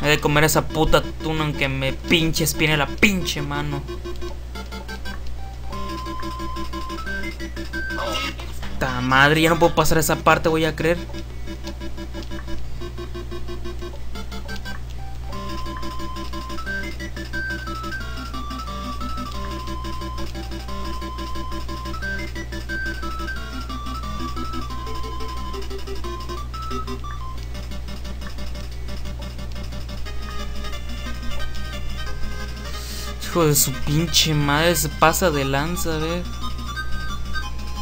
He de comer esa puta tuna aunque me pinche espine la pinche mano. Ta madre, ya no puedo pasar esa parte, voy a creer. Hijo de su pinche madre, se pasa de lanza, a ver.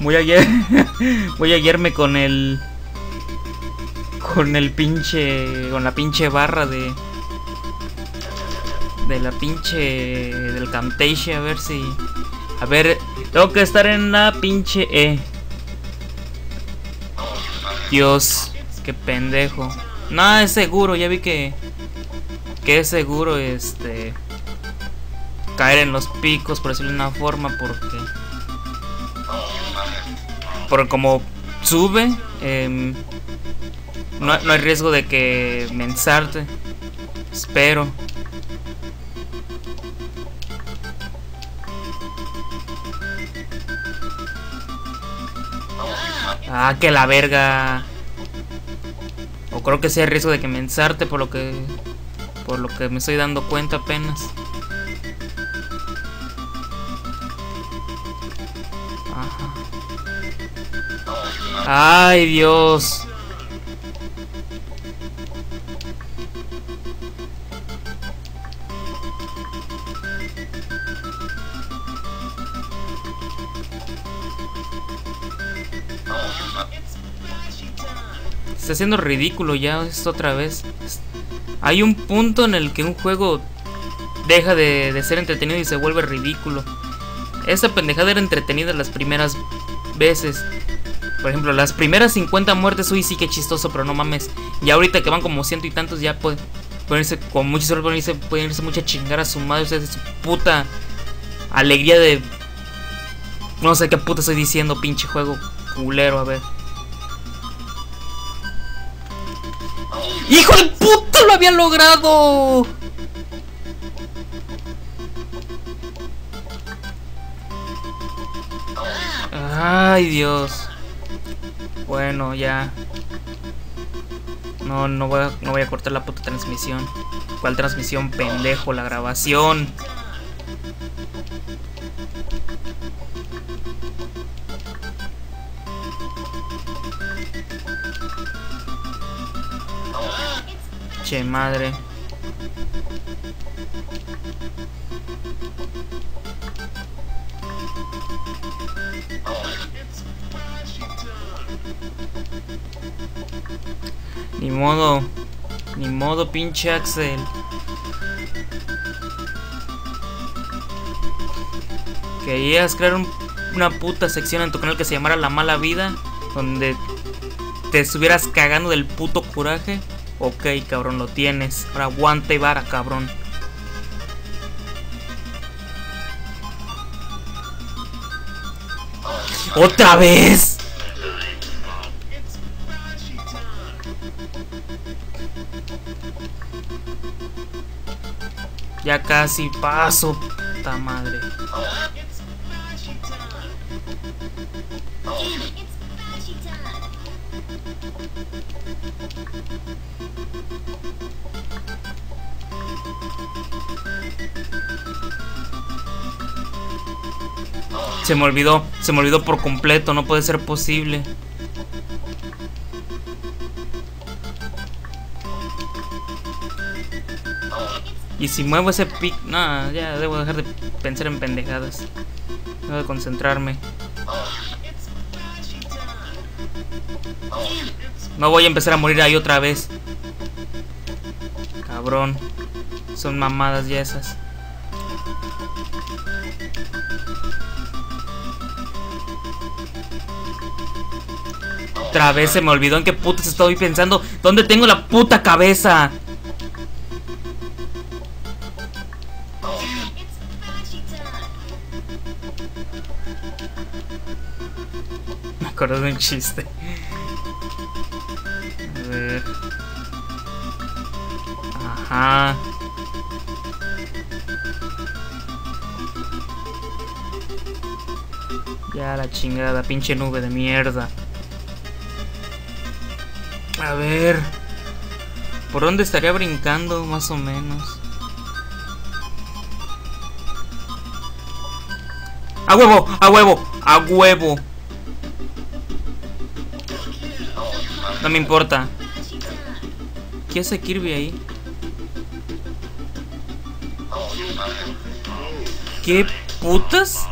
Voy a guiar, voy a guiarme con el con el pinche con la pinche barra de de la pinche del Camtasia a ver si a ver, tengo que estar en la pinche E. Dios, qué pendejo. No, es seguro, ya vi que que es seguro este caer en los picos, por decirlo de una forma, porque. Como sube, em, no, no, hay riesgo de que me ensarte. Espero. Ah, que la verga. O creo que sea el riesgo de que me ensarte por lo que. Por lo que me estoy dando cuenta apenas. Ay, Dios. Está haciendo ridículo ya esto otra vez. Hay un punto en el que un juego deja de, de ser entretenido y se vuelve ridículo. Esa pendejada era entretenida las primeras veces. Por ejemplo, las primeras 50 muertes, uy, sí que chistoso, pero no mames. Y ahorita que van como ciento y tantos, ya pueden, irse, con muchos pueden irse, pueden irse mucha chingada a su madre. O sea, su puta alegría de. No sé qué puta estoy diciendo, pinche juego culero, a ver. ¡Hijo de puta! ¡Lo había logrado! Ay, Dios. Bueno, ya. No, no voy, a, no voy a cortar la puta transmisión. ¿Cuál transmisión, pendejo? La grabación. Che madre. Ni modo. Ni modo, pinche Axel. Querías crear un, una puta sección en tu canal que se llamara La Mala Vida. Donde te estuvieras cagando del puto coraje. Ok, cabrón, lo tienes. Ahora aguanta y vara, cabrón. ¡Otra vez! Casi paso, puta madre. Se me olvidó, se me olvidó por completo, no puede ser posible. Y si muevo ese pic... No, ya debo dejar de pensar en pendejadas. Debo de concentrarme. No voy a empezar a morir ahí otra vez. Cabrón. Son mamadas ya esas. Otra vez se me olvidó en qué putas estoy pensando. ¿Dónde tengo la puta cabeza? Me acuerdo de un chiste. A ver. Ajá. Ya la chingada, pinche nube de mierda. A ver. ¿Por dónde estaría brincando, más o menos? ¡A huevo! ¡A huevo! ¡A huevo! No me importa. ¿Qué hace Kirby ahí? ¿Qué putas?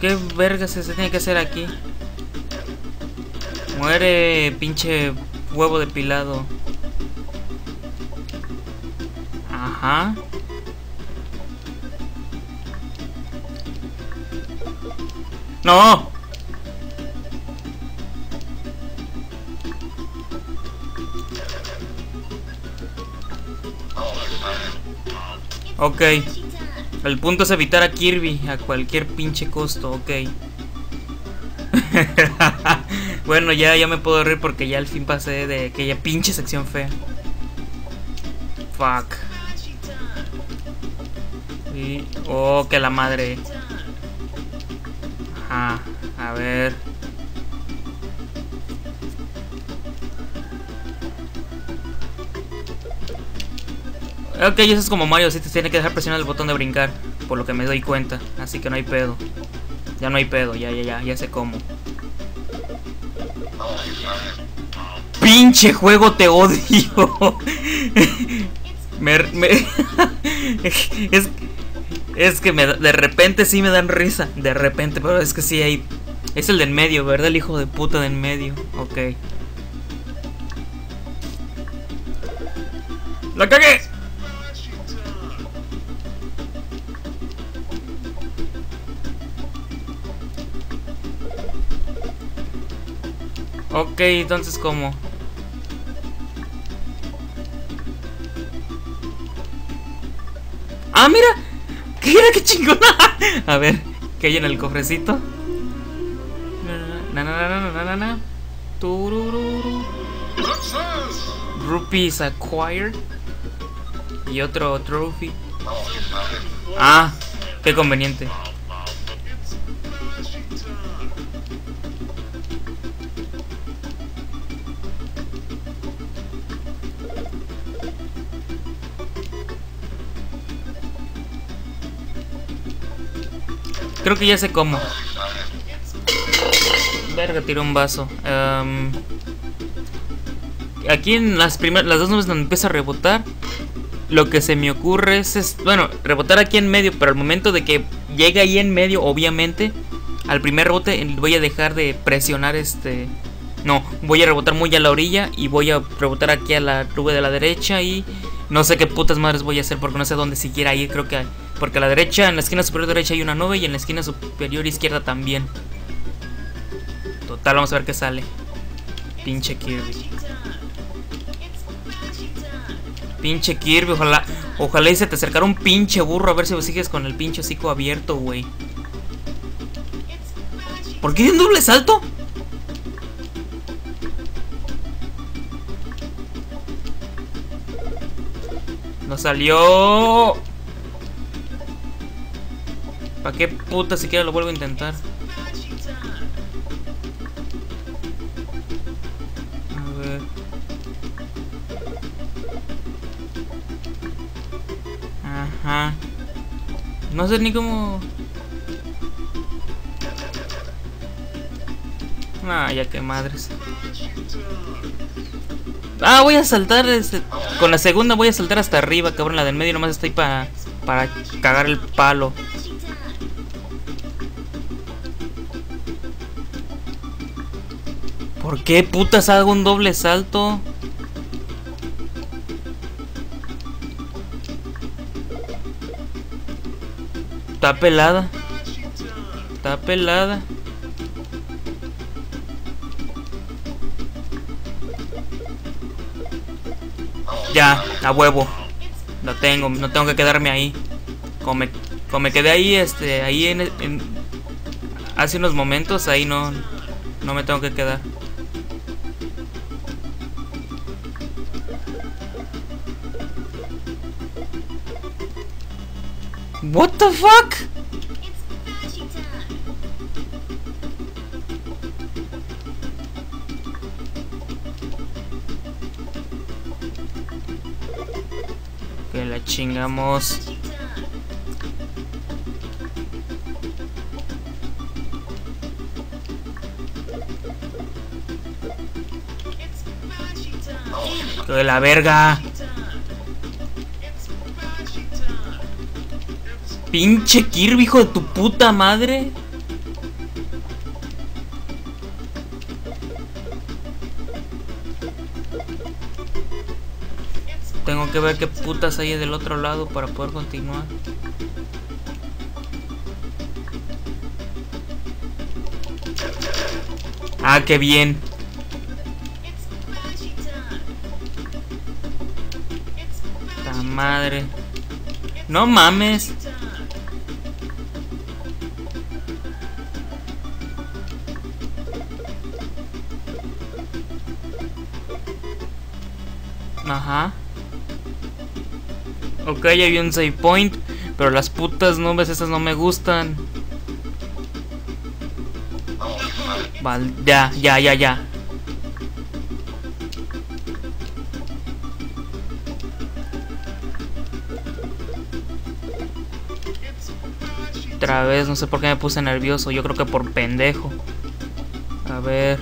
¿Qué verga se tiene que hacer aquí? Muere, pinche huevo depilado. Ajá. ¡No! Ok. El punto es evitar a Kirby a cualquier pinche costo, ok. bueno, ya, ya me puedo reír porque ya al fin pasé de aquella pinche sección fea. Fuck. Y... Oh, que la madre. Ajá, a ver. Ok, eso es como Mario, si te tiene que dejar presionar el botón de brincar, por lo que me doy cuenta, así que no hay pedo. Ya no hay pedo, ya, ya, ya, ya sé cómo. ¡Pinche juego, te odio! me, es, es que me, de repente sí me dan risa, de repente, pero es que sí hay... Es el de en medio, ¿verdad? El hijo de puta de en medio, ok. ¡La cagué! Ok, entonces ¿cómo? ¡Ah, mira! ¿Qué era? A ver, ¿qué hay en el cofrecito? Na, na, na, na, na, na. Rupees acquired. Y otro trophy. Ah, qué conveniente. Creo que ya sé cómo. Verga, tiró un vaso. Em, aquí en las primeras, las dos nubes donde empieza a rebotar, lo que se me ocurre es, bueno, rebotar aquí en medio, pero al momento de que llegue ahí en medio, obviamente, al primer rebote voy a dejar de presionar este... No, voy a rebotar muy a la orilla y voy a rebotar aquí a la nube de la derecha y no sé qué putas madres voy a hacer porque no sé dónde siquiera ir, creo que porque a la derecha, en la esquina superior derecha hay una nube y en la esquina superior izquierda también. Total, vamos a ver qué sale. Pinche Kirby. Pinche Kirby, ojalá, ojalá y se te acercara un pinche burro a ver si sigues con el pinche hocico abierto, güey. ¿Por qué hay un doble salto? No salió. ¿Para qué puta siquiera lo vuelvo a intentar? A ver. Ajá. No sé ni cómo... Ah, ya que madres. Ah, voy a saltar Con la segunda voy a saltar hasta arriba, cabrón. La del medio nomás estoy para... Para cagar el palo. ¿Por qué putas hago un doble salto? Está pelada. Está pelada. Ya, a huevo. Lo tengo, no tengo que quedarme ahí. Como me, quedé ahí, este, ahí en, hace unos momentos, ahí no, no me tengo que quedar. What the fuck? Que la chingamos. Que la verga. Pinche Kirby, hijo de tu puta madre. Tengo que ver qué putas hay del otro lado para poder continuar. Ah, qué bien. La madre. No mames. Ajá. Ok, había un save point. Pero las putas nubes esas no me gustan. Vale, ya, ya, ya, ya. Otra vez, no sé por qué me puse nervioso. Yo creo que por pendejo. A ver.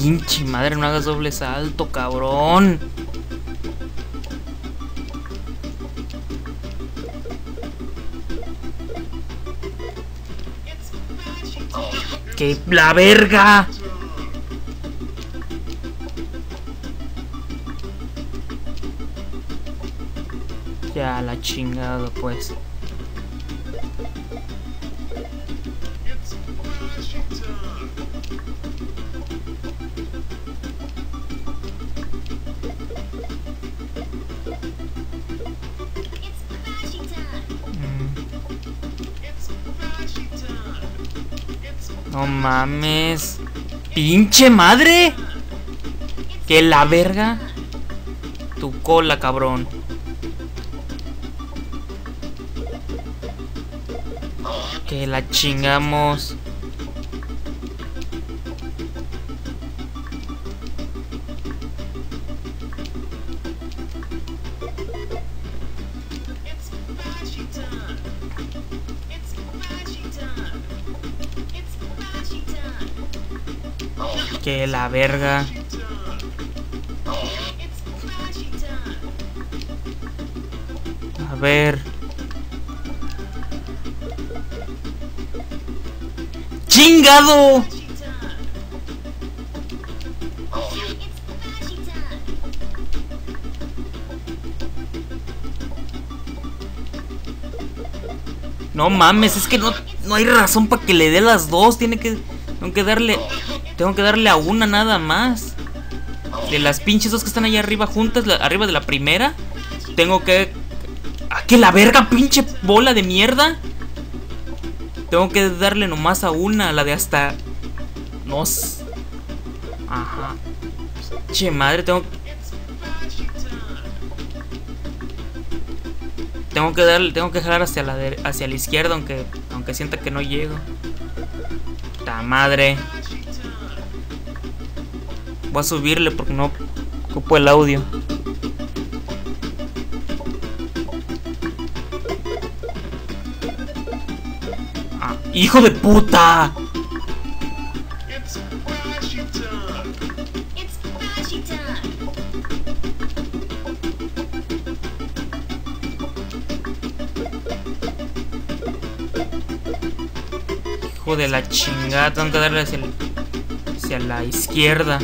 Pinche madre, no hagas doble salto, cabrón. ¡Que la verga! Ya la chingada pues. No mames. ¡Pinche madre! ¡Que la verga! Tu cola, cabrón. Que la chingamos. La verga. A ver. ¡Chingado! No mames, es que no, no hay razón para que le dé las dos. Tiene que, tengo que darle, tengo que darle a una nada más. De las pinches dos que están ahí arriba juntas, arriba de la primera, tengo que, ¡Ah, que la verga, pinche bola de mierda! Tengo que darle nomás a una, la de hasta, no, s- ajá. Che madre, tengo, tengo que darle, tengo que jalar hacia la dere- hacia la izquierda, aunque, aunque sienta que no llego. Ta madre. Voy a subirle porque no ocupo el audio. Ah, ¡Hijo de puta! Hijo de la chingada, tengo que darle hacia, el- hacia la izquierda.